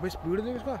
Du bist burde, du skal.